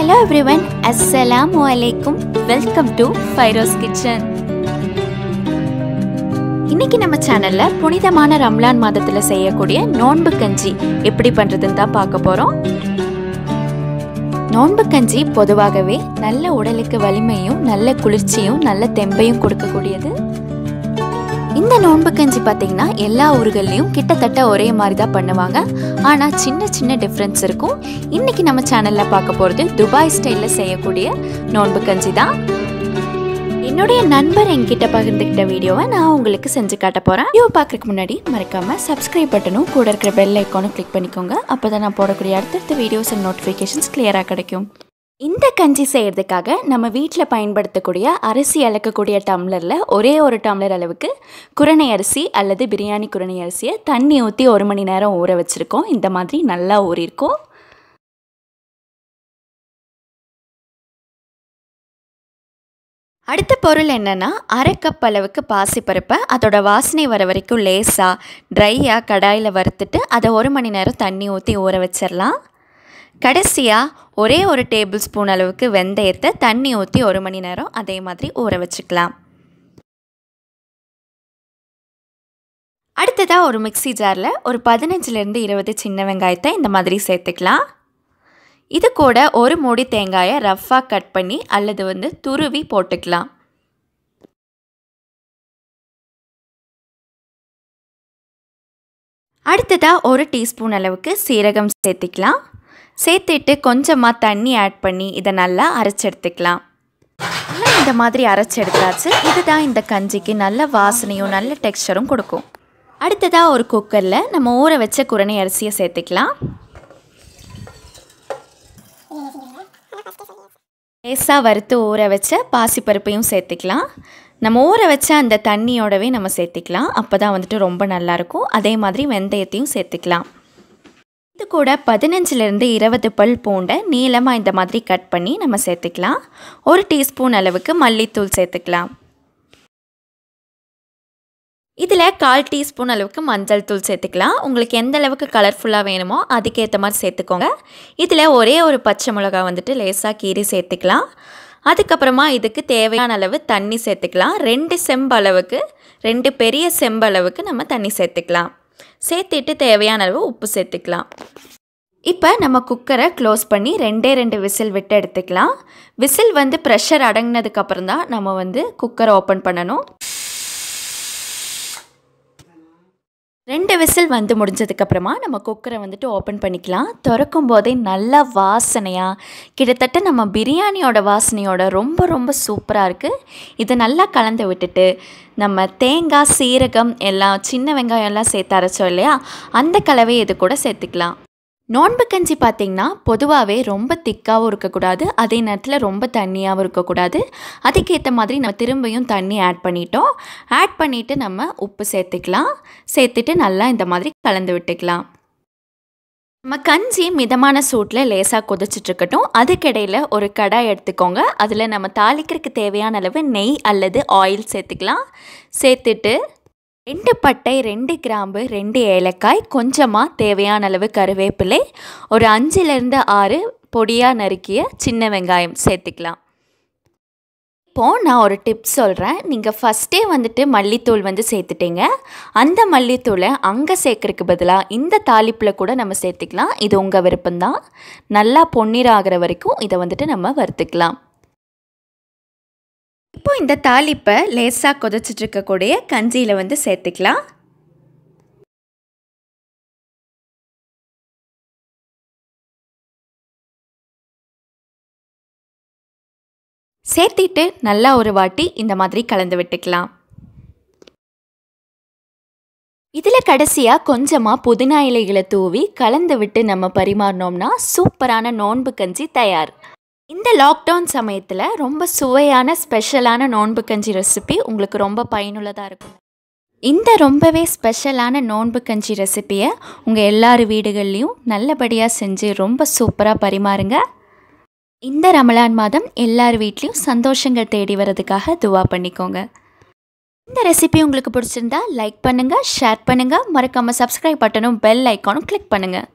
Hello everyone அஸ்ஸலாமு அலைக்கும் welcome to Firoz kitchen இன்னைக்கு நம்ம சேனல்ல புனிதமான ரம்லான் மாதத்துல செய்யக்கூடிய நோன்பு கஞ்சி எப்படி பண்றதுன்னு தான் பார்க்க போறோம். நோன்பு கஞ்சி பொதுவாகவே நல்ல உடலுக்கு வலிமையும் நல்ல குளிர்ச்சியும் நல்ல தெம்பையும் கொடுக்கக்கூடியது. இந்த நோன்பு கஞ்சி பார்த்தீங்கன்னா எல்லா ஊர்கள்லையும் கிட்டத்தட்ட ஒரே மாதிரி தான் பண்ணுவாங்க. ஆனால் சின்ன சின்ன டிஃப்ரென்ஸ் இருக்கும். இன்னைக்கு நம்ம சேனலில் பார்க்க போகிறது துபாய் ஸ்டைலில் செய்யக்கூடிய நோன்பு கஞ்சி தான். என்னுடைய நண்பர் என்கிட்ட பகிர்ந்துக்கிட்ட வீடியோவை நான் உங்களுக்கு செஞ்சு காட்ட போகிறேன் வீடியோ பார்க்குறக்கு முன்னாடி மறக்காமல் சப்ஸ்கிரைப் பட்டனும் கூட இருக்கிற பெல் ஐக்கானும் கிளிக் பண்ணிக்கோங்க. அப்போ தான் நான் போடக்கூடிய அடுத்தடுத்த வீடியோஸ் அண்ட் நோட்டிஃபிகேஷன்ஸ் கிளியராக கிடைக்கும். இந்த கஞ்சி செய்கிறதுக்காக நம்ம வீட்டில் பயன்படுத்தக்கூடிய அரிசி அளக்கக்கூடிய டம்ளரில் ஒரே ஒரு டம்ளர் அளவுக்கு குரணை அரிசி அல்லது பிரியாணி குரணை அரிசியை தண்ணி ஊற்றி ஒரு மணி நேரம் ஊற வச்சுருக்கோம். இந்த மாதிரி நல்லா ஊறியிருக்கும் அடுத்த பொருள் என்னென்னா அரை கப் அளவுக்கு பாசிப்பருப்பை அதோட வாசனை வர வரைக்கும் லேசாக ட்ரையாக கடாயில் வறுத்துட்டு அதை ஒரு மணி நேரம் தண்ணி ஊற்றி ஊற வச்சிடலாம் கடைசியாக ஒரே ஒரு டேபிள் ஸ்பூன் அளவுக்கு வெந்தயத்தை தண்ணி ஊற்றி ஒரு மணி நேரம் அதே மாதிரி ஊற வச்சுக்கலாம். அடுத்ததாக ஒரு மிக்சி ஜாரில் ஒரு பதினஞ்சுலேருந்து இருபது சின்ன வெங்காயத்தை இந்த மாதிரி சேர்த்துக்கலாம். இது கூட ஒரு மூடி தேங்காயை ரஃப்பாக கட் பண்ணி அல்லது வந்து துருவி போட்டுக்கலாம். அடுத்ததாக ஒரு டீஸ்பூன் அளவுக்கு சீரகம் சேர்த்துக்கலாம். சேர்த்துட்டு கொஞ்சமாக தண்ணி ஆட் பண்ணி இதை நல்லா அரைச்செடுத்துக்கலாம். நல்லா இந்த மாதிரி அரைச்செடுத்தாச்சு. இதுதான் இந்த கஞ்சிக்கு நல்ல வாசனையும் நல்ல டெக்ஸ்டரும் கொடுக்கும். அடுத்ததாக ஒரு குக்கரில் நம்ம ஊற வச்ச குரணை அரிசியை சேர்த்துக்கலாம். லேசாக வறுத்து ஊற வச்ச பாசிப்பருப்பையும் சேர்த்துக்கலாம். நம்ம ஊற வச்ச அந்த தண்ணியோடவே நம்ம சேர்த்துக்கலாம். அப்போ தான் வந்துட்டு ரொம்ப நல்லாயிருக்கும் அதே மாதிரி வெந்தயத்தையும் சேர்த்துக்கலாம். இது கூட பதினஞ்சுலேருந்து இருபது பல் பூண்டை நீளமாக இந்த மாதிரி கட் பண்ணி நம்ம சேர்த்துக்கலாம். ஒரு டீஸ்பூன் அளவுக்கு மல்லித்தூள் சேர்த்துக்கலாம். இதில் கால் டீஸ்பூன் அளவுக்கு மஞ்சள் தூள் சேர்த்துக்கலாம். உங்களுக்கு எந்த அளவுக்கு கலர்ஃபுல்லாக வேணுமோ அதுக்கேற்ற மாதிரி சேர்த்துக்கோங்க. இதில் ஒரே ஒரு பச்சை மிளகா வந்துட்டு லேசாக கீரி சேர்த்துக்கலாம். அதுக்கப்புறமா இதுக்கு தேவையான அளவு தண்ணி சேர்த்துக்கலாம். ரெண்டு செம்பளவுக்கு ரெண்டு பெரிய செம்பளவுக்கு நம்ம தண்ணி சேர்த்துக்கலாம். சேர்த்துட்டு தேவையான அளவு உப்பு சேர்த்துக்கலாம். இப்போ நம்ம குக்கரை க்ளோஸ் பண்ணி ரெண்டே ரெண்டு விசில் விட்டு எடுத்துக்கலாம். விசில் வந்து ப்ரெஷர் அடங்கினதுக்கப்புறம் தான் நம்ம வந்து குக்கரை ஓப்பன் பண்ணணும். ரெண்டு விசில் வந்து முடிஞ்சதுக்கப்புறமா நம்ம குக்கரை வந்துட்டு ஓப்பன் பண்ணிக்கலாம். திறக்கும் போதே நல்லா வாசனையாக கிட்டத்தட்ட நம்ம பிரியாணியோட வாசனையோட ரொம்ப ரொம்ப சூப்பராக இருக்குது இதை நல்லா கலந்து விட்டுட்டு நம்ம தேங்காய் சீரகம் எல்லாம் சின்ன வெங்காயம் எல்லாம் சேர்த்து அரைச்சோம் இல்லையா? அந்த கலவையை இது கூட சேர்த்துக்கலாம். நோன்பு கஞ்சி பார்த்திங்கன்னா பொதுவாகவே ரொம்ப திக்காகவும் இருக்கக்கூடாது அதே நேரத்தில் ரொம்ப தண்ணியாகவும் இருக்கக்கூடாது. அதுக்கேற்ற மாதிரி நம்ம திரும்பியும் தண்ணி ஆட் பண்ணிட்டோம். ஆட் பண்ணிவிட்டு நம்ம உப்பு சேர்த்துக்கலாம். சேர்த்துட்டு நல்லா இந்த மாதிரி கலந்து விட்டுக்கலாம். நம்ம கஞ்சி மிதமான சூட்டில் லேசாக கொதிச்சிட்ருக்கட்டும். அதுக்கிடையில் ஒரு கடாய் எடுத்துக்கோங்க. அதில் நம்ம தாளிக்கிறதுக்கு தேவையான அளவு நெய் அல்லது ஆயில் சேர்த்துக்கலாம். சேர்த்துட்டு ரெண்டு பட்டை ரெண்டு கிராம்பு ரெண்டு ஏலக்காய் கொஞ்சமாக தேவையான அளவு கருவேப்பிலை ஒரு அஞ்சுலேருந்து ஆறு பொடியாக நறுக்கிய சின்ன வெங்காயம் சேர்த்துக்கலாம். இப்போது நான் ஒரு டிப்ஸ் சொல்கிறேன் நீங்கள் ஃபஸ்ட்டே வந்துட்டு மல்லித்தூள் வந்து சேர்த்துட்டீங்க. அந்த மல்லித்தூளை அங்கே சேர்க்குறதுக்கு பதிலாக இந்த தாளிப்பில் கூட நம்ம சேர்த்துக்கலாம். இது உங்கள் விருப்பம்தான். நல்லா பொன்னிற ஆகிற வரைக்கும் இதை வந்துட்டு நம்ம வறுத்துக்கலாம். இப்போ இந்த தாளிப்பை லேசாக கொதிச்சிட்டு இருக்கக்கூடிய கஞ்சியில் வந்து சேர்த்துக்கலாம். சேர்த்திட்டு நல்லா ஒரு வாட்டி இந்த மாதிரி கலந்து விட்டுக்கலாம். இதில் கடைசியாக கொஞ்சமாக புதினா இலைகளை தூவி கலந்து விட்டு நம்ம பரிமாறினோம்னா சூப்பரான நோன்பு கஞ்சி தயார். இந்த லாக்டவுன் சமயத்தில் ரொம்ப சுவையான ஸ்பெஷலான நோன்பு கஞ்சி ரெசிபி உங்களுக்கு ரொம்ப பயனுள்ளதாக இருக்கும். இந்த ரொம்பவே ஸ்பெஷலான நோன்பு கஞ்சி ரெசிப்பியை உங்கள் எல்லார் வீடுகள்லேயும் நல்லபடியாக செஞ்சு ரொம்ப சூப்பராக பரிமாறுங்க. இந்த ரமலான் மாதம் எல்லார் வீட்லேயும் சந்தோஷங்கள் தேடி வர்றதுக்காக துவா பண்ணிக்கோங்க. இந்த ரெசிபி உங்களுக்கு பிடிச்சிருந்தா லைக் பண்ணுங்கள் ஷேர் பண்ணுங்கள் மறக்காமல் சப்ஸ்கிரைப் பட்டனும் பெல் ஐக்கானும் கிளிக் பண்ணுங்கள்